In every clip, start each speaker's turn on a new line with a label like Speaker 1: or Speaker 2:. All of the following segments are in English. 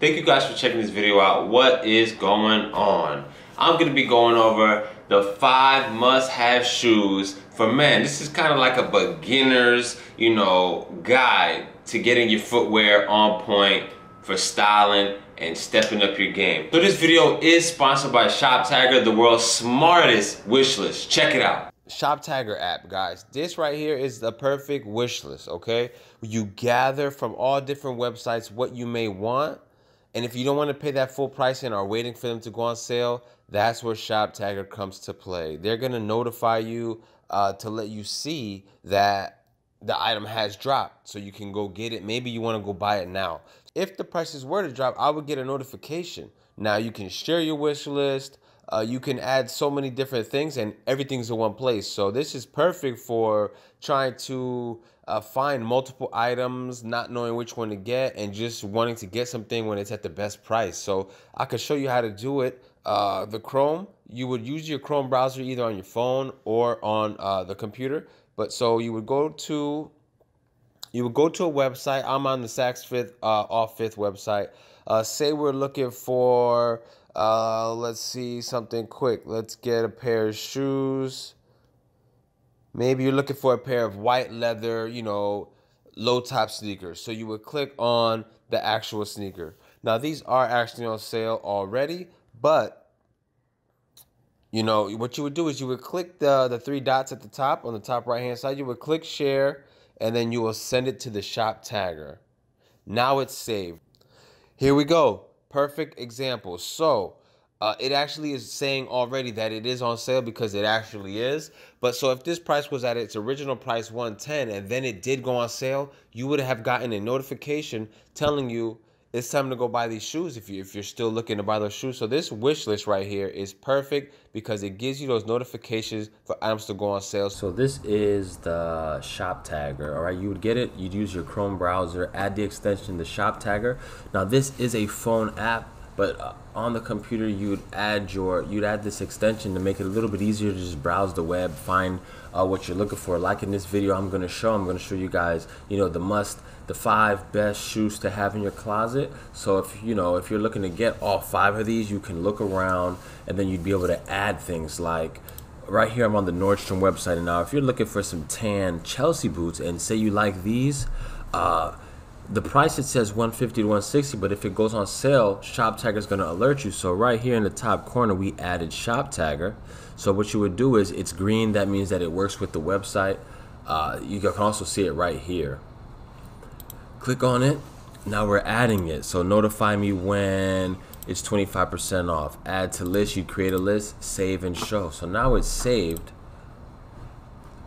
Speaker 1: Thank you guys for checking this video out. What is going on? I'm gonna be going over the five must-have shoes for men. This is kind of like a beginner's, you know, guide to getting your footwear on point for styling and stepping up your game. So this video is sponsored by Shoptagr, the world's smartest wish list. Check it out. Shoptagr app, guys. This right here is the perfect wish list, okay? You gather from all different websites what you may want and if you don't want to pay that full price and are waiting for them to go on sale, that's where Shoptagr comes to play. They're going to notify you uh, to let you see that the item has dropped so you can go get it. Maybe you want to go buy it now. If the prices were to drop, I would get a notification. Now you can share your wish list. Uh, you can add so many different things and everything's in one place. So this is perfect for trying to uh, find multiple items, not knowing which one to get, and just wanting to get something when it's at the best price. So I could show you how to do it. Uh, the Chrome, you would use your Chrome browser either on your phone or on uh, the computer. But so you would go to you would go to a website. I'm on the Saks Fifth uh, off Fifth website. Uh, say we're looking for uh, let's see something quick. Let's get a pair of shoes. Maybe you're looking for a pair of white leather, you know, low top sneakers. So you would click on the actual sneaker. Now these are actually on sale already, but you know what you would do is you would click the the three dots at the top on the top right hand side. You would click share, and then you will send it to the Shoptagr. Now it's saved. Here we go. Perfect example. So uh, it actually is saying already that it is on sale because it actually is. But so if this price was at its original price 110 and then it did go on sale, you would have gotten a notification telling you it's time to go buy these shoes if you if you're still looking to buy those shoes. So this wish list right here is perfect because it gives you those notifications for items to go on sale.
Speaker 2: So this is the Shoptagr. All right, you would get it. You'd use your Chrome browser, add the extension the Shoptagr. Now this is a phone app but uh, on the computer you'd add your you'd add this extension to make it a little bit easier to just browse the web find uh, what you're looking for. Like in this video I'm gonna show I'm gonna show you guys you know the must the five best shoes to have in your closet. So if you know if you're looking to get all five of these you can look around and then you'd be able to add things like right here I'm on the Nordstrom website and now if you're looking for some tan Chelsea boots and say you like these uh, the price it says 150 to 160 but if it goes on sale Shoptagr is going to alert you. So right here in the top corner we added Shoptagr so what you would do is it's green that means that it works with the website. Uh, you can also see it right here. Click on it. Now we're adding it. So notify me when it's 25% off. Add to list. You create a list. Save and show. So now it's saved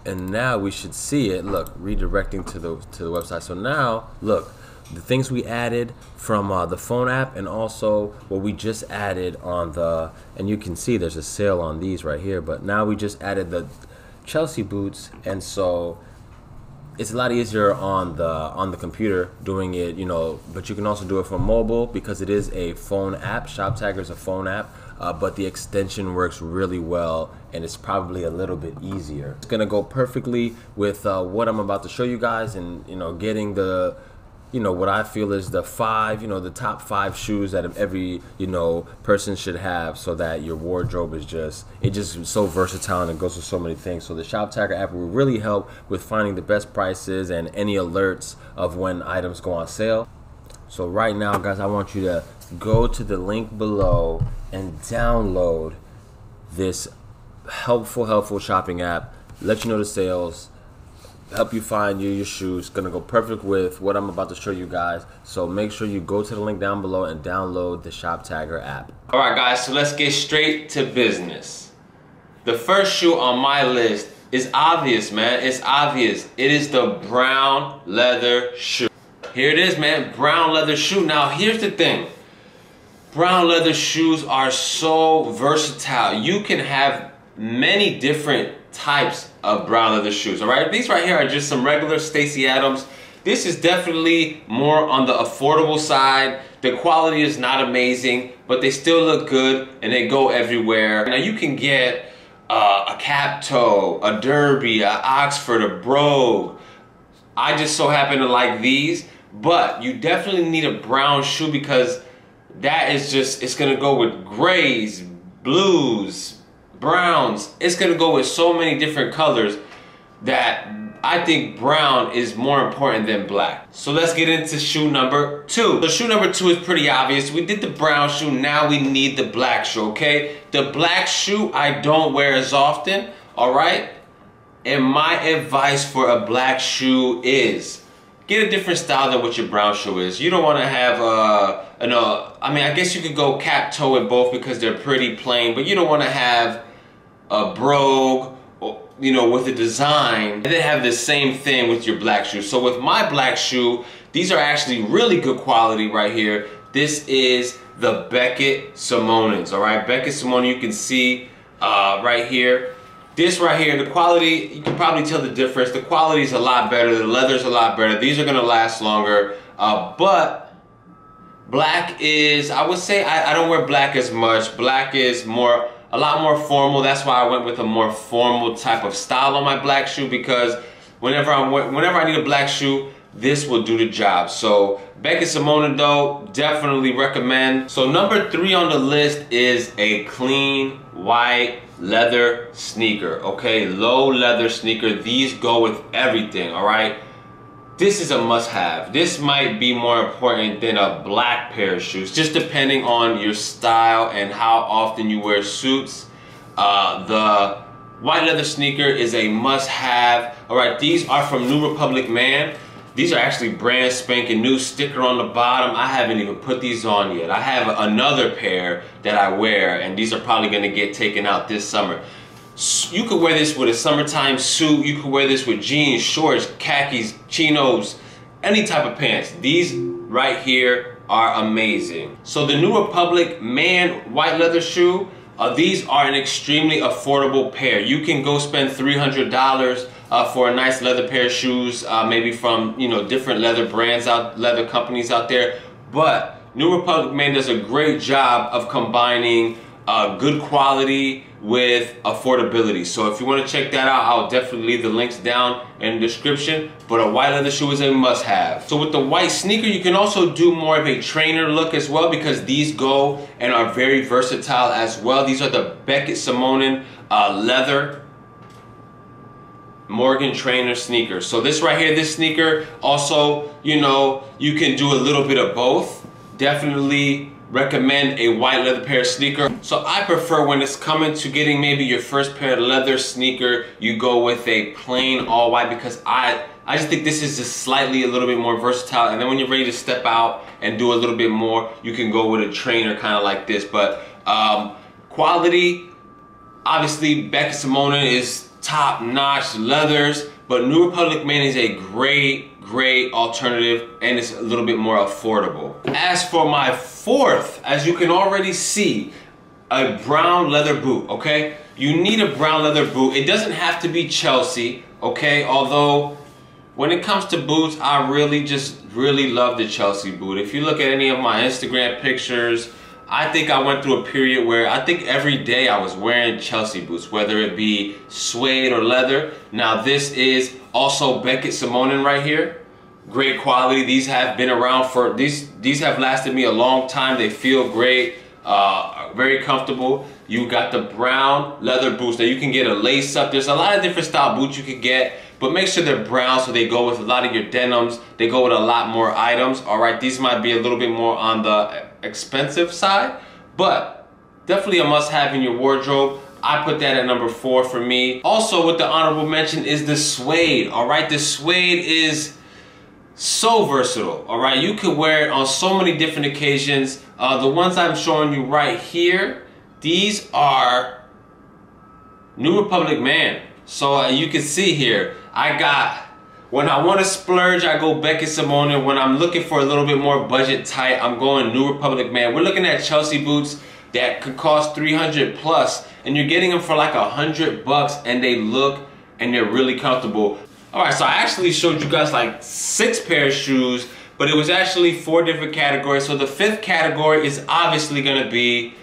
Speaker 2: and now we should see it. Look redirecting to the to the website. So now look the things we added from uh, the phone app and also what we just added on the and you can see there's a sale on these right here but now we just added the Chelsea boots. And so it's a lot easier on the on the computer doing it you know but you can also do it from mobile because it is a phone app. Shop Shoptagr is a phone app uh, but the extension works really well and it's probably a little bit easier. It's gonna go perfectly with uh, what I'm about to show you guys and you know getting the you know what I feel is the five, you know, the top five shoes that every you know person should have, so that your wardrobe is just it just so versatile and it goes with so many things. So the Shoptagr app will really help with finding the best prices and any alerts of when items go on sale. So right now, guys, I want you to go to the link below and download this helpful, helpful shopping app. Let you know the sales, help you find your, your shoes. Gonna go perfect with what I'm about to show you guys. So make sure you go to the link down below and download the Shoptagr app.
Speaker 1: All right, guys, so let's get straight to business. The first shoe on my list is obvious, man. It's obvious. It is the brown leather shoe. Here it is, man. Brown leather shoe. Now, here's the thing brown leather shoes are so versatile. You can have many different types of brown leather shoes, all right? These right here are just some regular Stacy Adams. This is definitely more on the affordable side. The quality is not amazing, but they still look good and they go everywhere. Now you can get uh, a cap toe, a derby, a Oxford, a brogue. I just so happen to like these, but you definitely need a brown shoe because that is just, it's gonna go with grays, blues, browns. It's gonna go with so many different colors that I think brown is more important than black. So let's get into shoe number two. The shoe number two is pretty obvious. We did the brown shoe, now we need the black shoe, okay? The black shoe I don't wear as often, all right? And my advice for a black shoe is get a different style than what your brown shoe is. You don't want to have uh, an, uh, I mean, I guess you could go cap toe in both because they're pretty plain, but you don't want to have a brogue you know, with a design, and then have the same thing with your black shoe. So with my black shoe, these are actually really good quality right here. This is the Beckett Simonons, all right? Beckett Simonon, you can see uh, right here. This right here, the quality, you can probably tell the difference. The quality is a lot better. The leather's a lot better. These are gonna last longer. Uh, but black is, I would say, I, I don't wear black as much. Black is more a lot more formal. That's why I went with a more formal type of style on my black shoe because whenever I'm whenever I need a black shoe, this will do the job. So Beckett Simonon though, definitely recommend. So number three on the list is a clean white leather sneaker. Okay, low leather sneaker. These go with everything, all right? this is a must-have. This might be more important than a black pair of shoes, just depending on your style and how often you wear suits. Uh, the white leather sneaker is a must-have. All right, these are from New Republic Man. These are actually brand spanking new sticker on the bottom. I haven't even put these on yet. I have another pair that I wear and these are probably gonna get taken out this summer. You could wear this with a summertime suit. You could wear this with jeans, shorts, khakis, chinos, any type of pants. These right here are amazing. So the New Republic Man white leather shoe, uh, these are an extremely affordable pair. You can go spend $300 uh, for a nice leather pair of shoes, uh, maybe from you know different leather brands out, leather companies out there. But New Republic Man does a great job of combining uh, good quality with affordability. So if you want to check that out, I'll definitely leave the links down in the description. But a white leather shoe is a must have. So with the white sneaker, you can also do more of a trainer look as well because these go and are very versatile as well. These are the Beckett Simonon uh, leather Morgan Trainer sneakers. So this right here, this sneaker, also, you know, you can do a little bit of both. Definitely recommend a white leather pair of sneaker. So I prefer when it's coming to getting maybe your first pair of leather sneaker, you go with a plain all white because I I just think this is just slightly a little bit more versatile. And then when you're ready to step out and do a little bit more, you can go with a trainer kind of like this. But um, quality, obviously Beckett Simonon is top notch leathers, but New Republic Man is a great great alternative and it's a little bit more affordable. As for my fourth, as you can already see, a brown leather boot, okay? You need a brown leather boot. It doesn't have to be Chelsea, okay? Although, when it comes to boots, I really just really love the Chelsea boot. If you look at any of my Instagram pictures, I think I went through a period where I think every day I was wearing Chelsea boots, whether it be suede or leather. Now this is also Beckett Simonon right here great quality. These have been around for, these, these have lasted me a long time. They feel great, uh, very comfortable. You got the brown leather boots. that you can get a lace up. There's a lot of different style boots you can get, but make sure they're brown so they go with a lot of your denims. They go with a lot more items. All right, these might be a little bit more on the expensive side, but definitely a must have in your wardrobe. I put that at number four for me. Also with the honorable mention is the suede, all right? The suede is so versatile all right? You could wear it on so many different occasions. Uh, the ones I'm showing you right here these are New Republic Man. So uh, you can see here I got when I want to splurge I go Beckett Simonon. When I'm looking for a little bit more budget tight I'm going New Republic Man. We're looking at Chelsea boots that could cost 300 plus and you're getting them for like a hundred bucks and they look and they're really comfortable all right, so I actually showed you guys like six pair of shoes, but it was actually four different categories. So the fifth category is obviously gonna be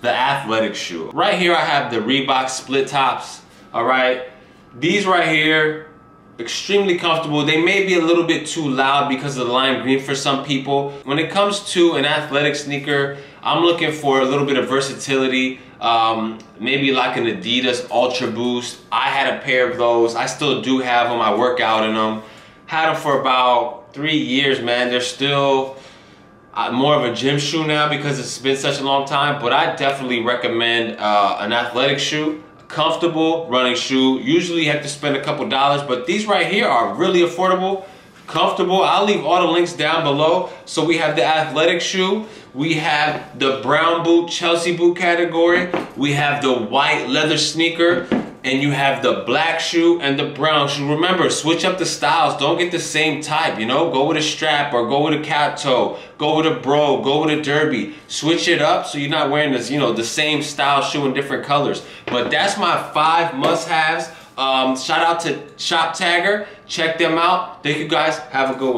Speaker 1: the athletic shoe. Right here I have the Reebok split tops, all right? These right here, extremely comfortable. They may be a little bit too loud because of the lime green for some people. When it comes to an athletic sneaker, I'm looking for a little bit of versatility. Um, maybe like an Adidas Ultra Boost. I had a pair of those. I still do have them. I work out in them. Had them for about three years, man. They're still uh, more of a gym shoe now because it's been such a long time. But I definitely recommend uh, an athletic shoe comfortable running shoe. Usually you have to spend a couple dollars, but these right here are really affordable, comfortable. I'll leave all the links down below. So we have the athletic shoe. We have the brown boot, Chelsea boot category. We have the white leather sneaker and you have the black shoe and the brown shoe. Remember, switch up the styles. Don't get the same type, you know? Go with a strap or go with a cap toe. Go with a brogue, go with a derby. Switch it up so you're not wearing this, you know, the same style shoe in different colors. But that's my five must-haves. Um, shout out to Shoptagr. Check them out. Thank you guys. Have a good one.